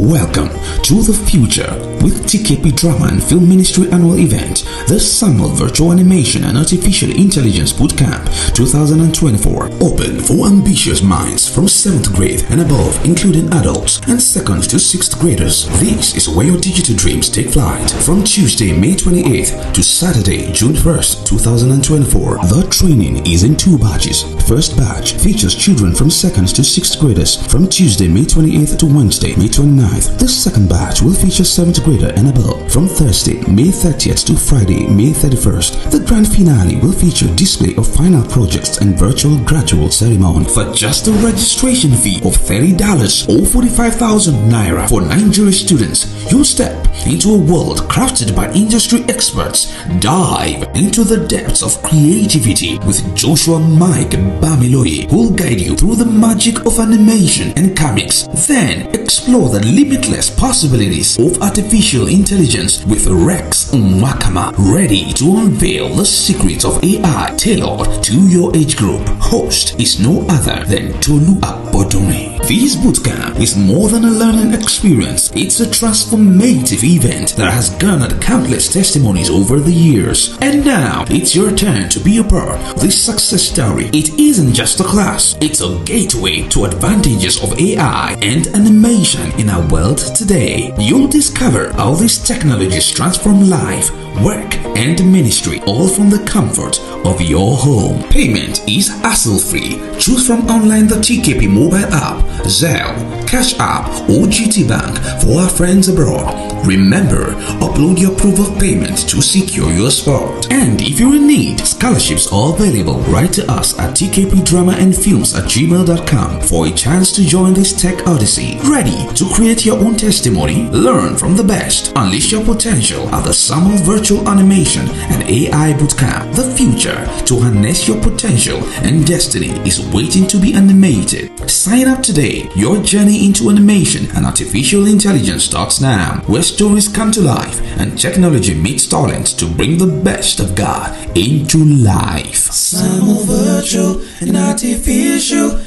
Welcome to the future with TKP Drama and Film Ministry annual event, the Summer Virtual Animation and Artificial Intelligence Bootcamp 2024. Open for ambitious minds from 7th grade and above, including adults and 2nd to 6th graders. This is where your digital dreams take flight. From Tuesday, May 28th to Saturday, June 1st, 2024. The training is in two batches. First batch features children from 2nd to 6th graders from Tuesday, May 28th to Wednesday, May 29th. The second batch will feature 7th grader and above from Thursday, May 30th to Friday, May 31st. The grand finale will feature a display of final projects and virtual graduate ceremony for just a registration fee of $30 or 45,000 naira for Nigerian students. You'll step into a world crafted by industry experts. Dive into the depths of creativity with Joshua Mike Bamiloye, who'll guide you through the magic of animation and comics. Then explore the limitless possibilities of artificial intelligence with Rex Mwakama, ready to unveil the secrets of AI tailored to your age group. Host is no other than Tolu Abodone. This bootcamp is more than a learning experience. It's a transformative event that has garnered countless testimonies over the years. And now it's your turn to be a part of this success story. It isn't just a class, it's a gateway to advantages of AI and animation in our world today. You'll discover how these technologies transform life, work, and ministry, all from the comfort of your home. Payment is hassle-free. Choose from online the TKP mobile app, Zelle, Cash App, or GT Bank for our friends abroad. Remember, upload your proof of payment to secure your spot. And if you're in need, scholarships are available. Write to us at tkpdramaandfilms at gmail.com for a chance to join this tech odyssey. Ready to create your own testimony? Learn from the best. Unleash your potential at the Summer Virtual Animation and AI Bootcamp. The future to harness your potential and destiny is waiting to be animated. Sign up today. Your journey into animation and artificial intelligence starts now. Where stories come to life and technology meets talent to bring the best of God into life. Summer Virtual and Artificial.